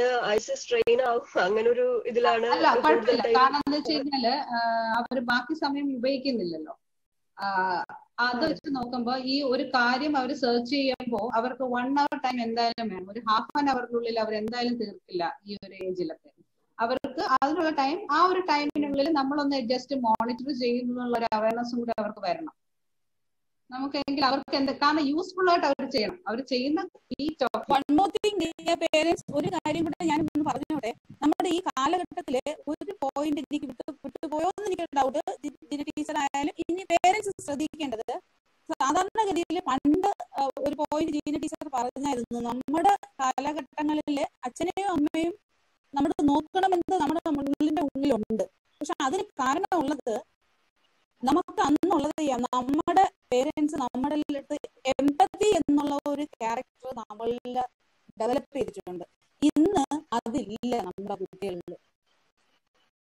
ആവും അങ്ങനെ ഒരു ഇതിലാണ് അല്ല കുഴപ്പമില്ല. കാരണം എന്താ വെച്ച് കഴിഞ്ഞാൽ അവർ ബാക്കി സമയം ഉപയോഗിക്കുന്നില്ലല്ലോ. അത് വെച്ച് നോക്കുമ്പോ ഈ ഒരു കാര്യം അവർ സെർച്ച് ചെയ്യുമ്പോൾ അവർക്ക് വൺ അവർ ടൈം എന്തായാലും വേണം. ഒരു ഹാഫ് ആൻ അവറിനുള്ളിൽ അവർ എന്തായാലും തീർക്കില്ല ഈ ഒരു ഏജിലൊക്കെ അവർക്ക് അതിനുള്ള ടൈം ആ ഒരു ടൈമിനുള്ളിൽ നമ്മളൊന്ന് അഡ്ജസ്റ്റ് മോണിറ്റർ ചെയ്യുന്നുള്ള ഒരു അവയർനെസ്സും കൂടി അവർക്ക് വരണം. നമുക്കെങ്കിൽ അവർക്ക് എന്താ യൂസ്ഫുൾ ആയിട്ട് അവർ ചെയ്യണം. അവർ ചെയ്യുന്ന ഈ വൺ മോർ തിങ് പേരൻസ് ഒരു കാര്യം കൂടെ ഞാൻ ഒന്ന് പറഞ്ഞോട്ടെ? നമ്മുടെ ഈ കാലഘട്ടത്തിൽ ഒരു പോയിന്റ് എനിക്ക് വിട്ടു വിട്ടുപോയോ എന്ന് എനിക്ക് ഡൗട്ട് ടീച്ചർ ആയാലും ഇനി പേരൻസ് ശ്രദ്ധിക്കേണ്ടത് സാധാരണഗതിയിൽ പണ്ട് ഒരു പോയിന്റ് ജീന ടീച്ചർ പറഞ്ഞായിരുന്നു നമ്മുടെ കാലഘട്ടങ്ങളിൽ അച്ഛനെയും അമ്മയും നമ്മൾ നോക്കണമെന്ന് നമ്മുടെ ഉള്ളിന്റെ ഉള്ളിലുണ്ട്. പക്ഷെ അതിന് കാരണമുള്ളത് നമുക്ക് അന്നുള്ളത് നമ്മുടെ പേരൻസ് നമ്മുടെ അടുത്ത് എമ്പത്തി എന്നുള്ള ഒരു ക്യാരക്ടർ നമ്മളിൽ ഡെവലപ്പ് ചെയ്തിട്ടുണ്ട്. ഇന്ന് അതില്ല നമ്മുടെ കുട്ടികളിൽ